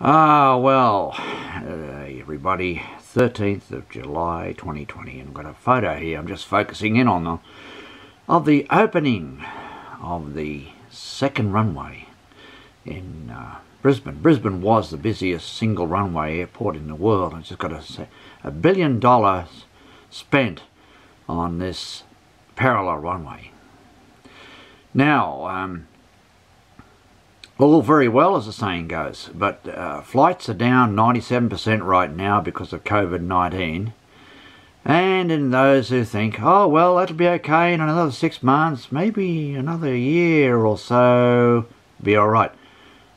Ah, well, uh, everybody, 13th of July 2020, and I've got a photo here, I'm just focusing in on the, of the opening of the second runway in uh, Brisbane. Brisbane was the busiest single runway airport in the world. It's just got a, say a billion dollars spent on this parallel runway. Now, um, all very well, as the saying goes, but uh, flights are down 97% right now because of COVID-19. And in those who think, oh, well, that'll be okay in another six months, maybe another year or so, be all right.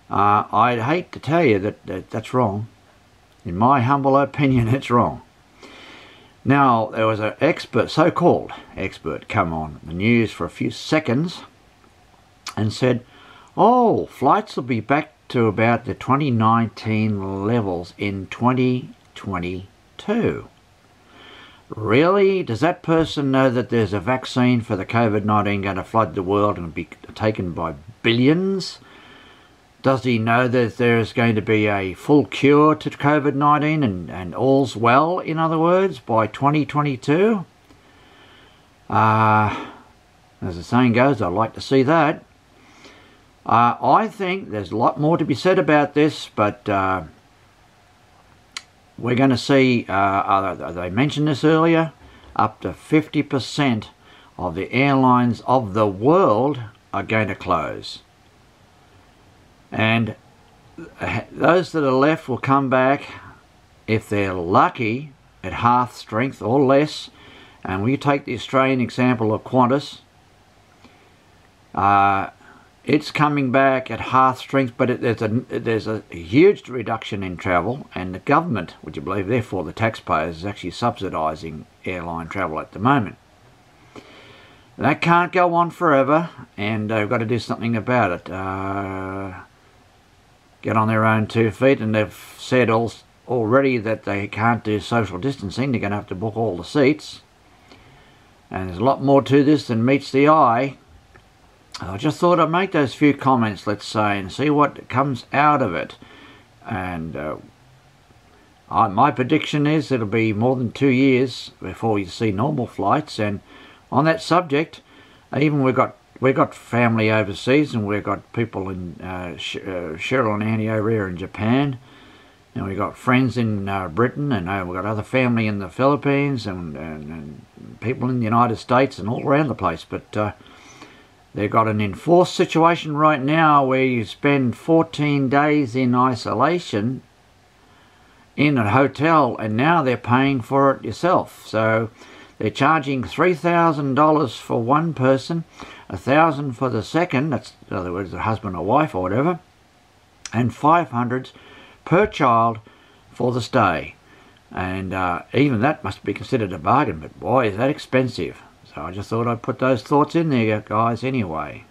Uh, I'd hate to tell you that, that that's wrong. In my humble opinion, it's wrong. Now, there was an expert, so-called expert, come on the news for a few seconds and said, Oh, flights will be back to about the 2019 levels in 2022. Really? Does that person know that there's a vaccine for the COVID-19 going to flood the world and be taken by billions? Does he know that there's going to be a full cure to COVID-19 and, and all's well, in other words, by 2022? Uh, as the saying goes, I'd like to see that. Uh, I think there's a lot more to be said about this, but uh, we're going to see, uh, they mentioned this earlier, up to 50% of the airlines of the world are going to close. And those that are left will come back, if they're lucky, at half strength or less. And we take the Australian example of Qantas. Uh, it's coming back at half strength, but it, there's a there's a huge reduction in travel, and the government, would you believe, therefore the taxpayers, is actually subsidising airline travel at the moment. That can't go on forever, and they've got to do something about it. Uh, get on their own two feet, and they've said all, already that they can't do social distancing. They're going to have to book all the seats, and there's a lot more to this than meets the eye. I just thought I'd make those few comments, let's say, and see what comes out of it. And uh, I, my prediction is it'll be more than two years before you see normal flights. And on that subject, even we've got we've got family overseas, and we've got people in uh, Sh uh, Cheryl and Annie over here in Japan. And we've got friends in uh, Britain, and uh, we've got other family in the Philippines, and, and, and, people in the United States, and all around the place. But uh, They've got an enforced situation right now where you spend 14 days in isolation in a hotel and now they're paying for it yourself. So they're charging $3,000 for one person, a thousand for the second, that's in other words the husband or wife or whatever, and 500 per child for the stay. And uh, even that must be considered a bargain, but boy is that expensive. So I just thought I'd put those thoughts in there, guys, anyway.